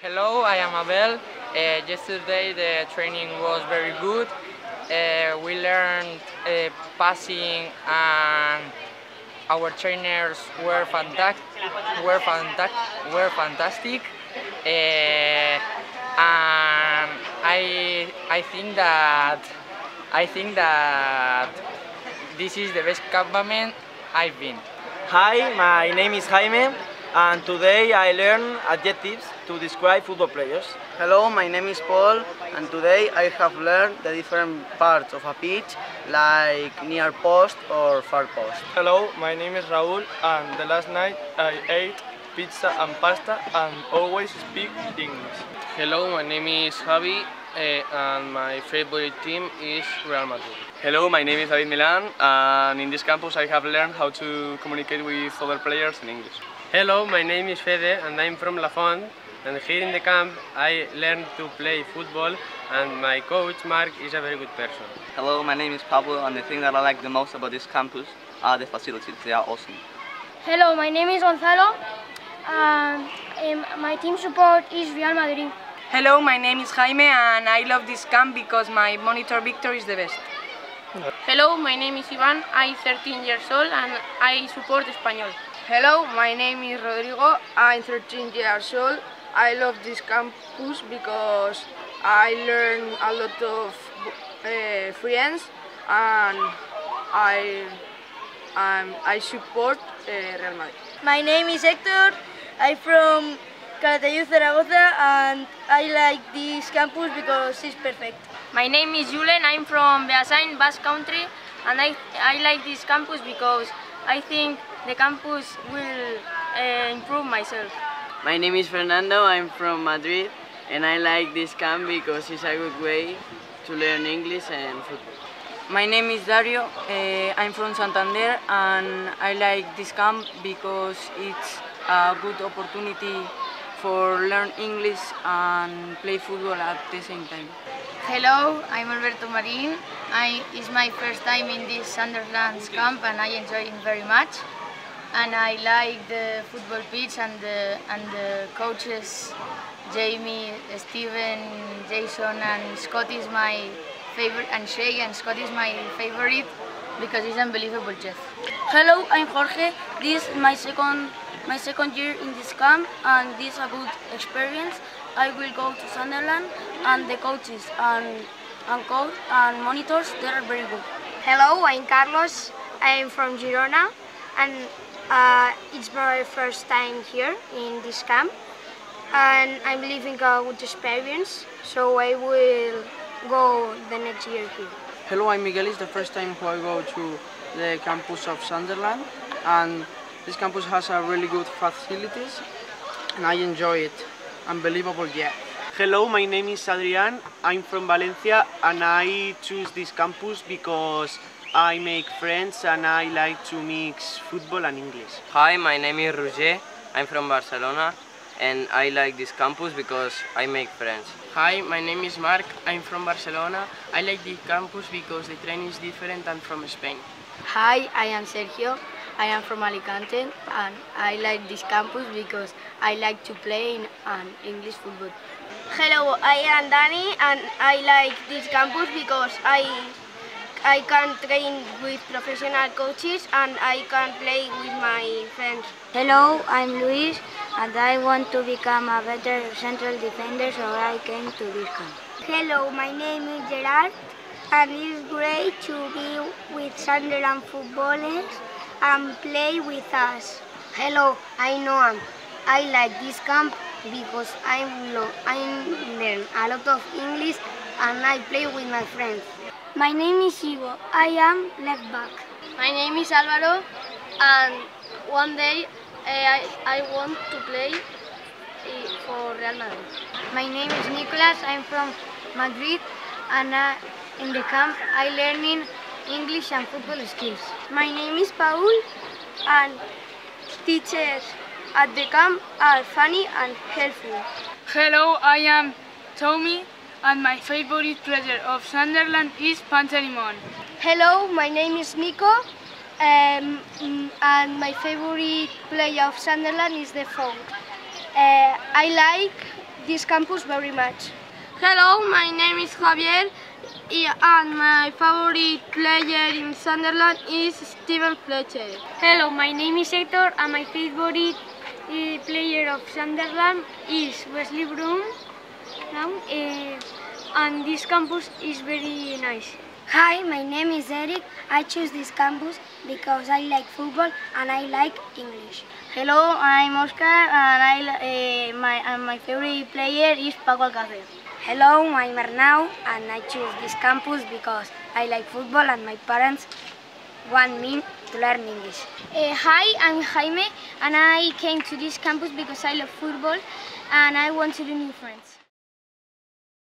Hello, I am Abel. Uh, yesterday the training was very good. Uh, we learned uh, passing and our trainers were fantastic. Were fantastic. Were fantastic. Uh, and I I think that I think that this is the best campament I've been. Hi, my name is Jaime and today I learn adjectives to describe football players. Hello, my name is Paul and today I have learned the different parts of a pitch like near post or far post. Hello, my name is Raúl and the last night I ate pizza and pasta and always speak English. Hello, my name is Javi uh, and my favorite team is Real Madrid. Hello, my name is David Milan and in this campus I have learned how to communicate with other players in English. Hello, my name is Fede and I'm from La Font and here in the camp I learned to play football and my coach Mark is a very good person. Hello, my name is Pablo and the thing that I like the most about this campus are the facilities, they are awesome. Hello, my name is Gonzalo and my team support is Real Madrid. Hello, my name is Jaime and I love this camp because my monitor Victor is the best. Hello, my name is Ivan, I'm 13 years old and I support Espanyol. Hello, my name is Rodrigo, I'm 13 years old. I love this campus because I learn a lot of uh, friends and I, um, I support uh, Real Madrid. My name is Hector, I'm from Calatayud, Zaragoza and I like this campus because it's perfect. My name is Julen, I'm from Beasain, Basque Country and I, I like this campus because I think the campus will uh, improve myself. My name is Fernando, I'm from Madrid and I like this camp because it's a good way to learn English and football. My name is Dario, uh, I'm from Santander and I like this camp because it's a good opportunity for learn English and play football at the same time. Hello, I'm Alberto Marin. I, it's my first time in this Sunderland's camp and I enjoy it very much. And I like the football pitch and the, and the coaches, Jamie, Steven, Jason and Scott is my favorite, and Shay and Scott is my favorite because he's unbelievable chef. Hello, I'm Jorge. This is my second my second year in this camp and this is a good experience. I will go to Sunderland and the coaches and and coach and monitors they are very good. Hello, I'm Carlos. I'm from Girona and uh, it's my first time here in this camp and I'm living a good experience so I will go the next year here. Hello, I'm Miguel. It's the first time who I go to the campus of Sunderland and this campus has a really good facilities and I enjoy it. Unbelievable, yeah. Hello, my name is Adrian. I'm from Valencia and I choose this campus because I make friends and I like to mix football and English. Hi, my name is Roger. I'm from Barcelona and I like this campus because I make friends. Hi, my name is Mark. I'm from Barcelona. I like this campus because the training is different than from Spain. Hi, I am Sergio. I am from Alicante and I like this campus because I like to play in an English football. Hello, I am Danny and I like this campus because I I can train with professional coaches and I can play with my friends. Hello, I'm Luis and I want to become a better central defender so I came to this camp. Hello, my name is Gerard and it's great to be with Sunderland footballers and play with us. Hello, I'm Noam. I like this camp because I'm I learn a lot of English and I play with my friends. My name is Ivo. I am left back. My name is Alvaro and one day uh, I, I want to play for Real Madrid. My name is Nicolas. I'm from Madrid and uh, in the camp I learning English and football skills. My name is Paul and teachers at the camp are funny and helpful. Hello, I am Tommy and my favorite player of Sunderland is Pantilimon. Hello, my name is Nico um, and my favorite player of Sunderland is the Font. Uh, I like this campus very much. Hello, my name is Javier and my favorite player in Sunderland is Steven Fletcher. Hello, my name is Hector and my favorite uh, player of Sunderland is Wesley Brown. Now, uh, and this campus is very nice. Hi, my name is Eric. I choose this campus because I like football and I like English. Hello, I'm Oscar and I, uh, my, and my favorite player is Paco Alcácer. Hello, I'm Arnau and I choose this campus because I like football and my parents want me to learn English. Uh, hi, I'm Jaime and I came to this campus because I love football and I want to do new friends.